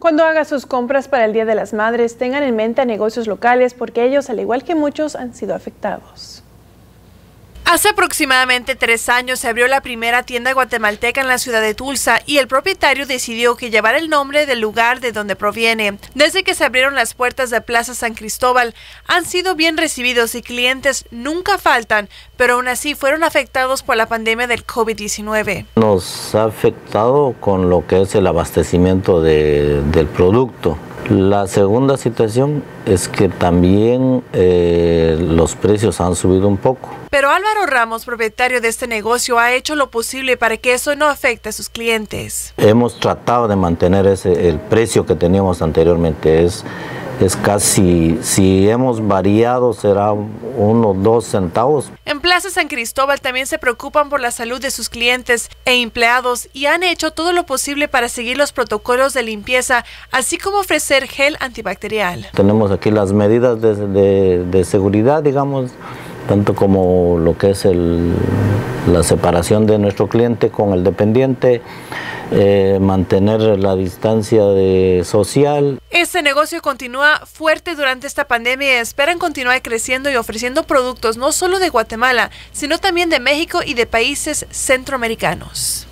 Cuando haga sus compras para el Día de las Madres, tengan en mente a negocios locales porque ellos, al igual que muchos, han sido afectados. Hace aproximadamente tres años se abrió la primera tienda guatemalteca en la ciudad de Tulsa y el propietario decidió que llevara el nombre del lugar de donde proviene. Desde que se abrieron las puertas de Plaza San Cristóbal, han sido bien recibidos y clientes nunca faltan, pero aún así fueron afectados por la pandemia del COVID-19. Nos ha afectado con lo que es el abastecimiento del producto. La segunda situación es que también eh, los precios han subido un poco. Pero Álvaro Ramos, propietario de este negocio, ha hecho lo posible para que eso no afecte a sus clientes. Hemos tratado de mantener ese, el precio que teníamos anteriormente. Es, es casi, si hemos variado, será uno o dos centavos. En Plaza San Cristóbal también se preocupan por la salud de sus clientes e empleados y han hecho todo lo posible para seguir los protocolos de limpieza, así como ofrecer gel antibacterial. Tenemos aquí las medidas de, de seguridad, digamos, tanto como lo que es el, la separación de nuestro cliente con el dependiente, eh, mantener la distancia de social. Este negocio continúa fuerte durante esta pandemia y esperan continuar creciendo y ofreciendo productos no solo de Guatemala, sino también de México y de países centroamericanos.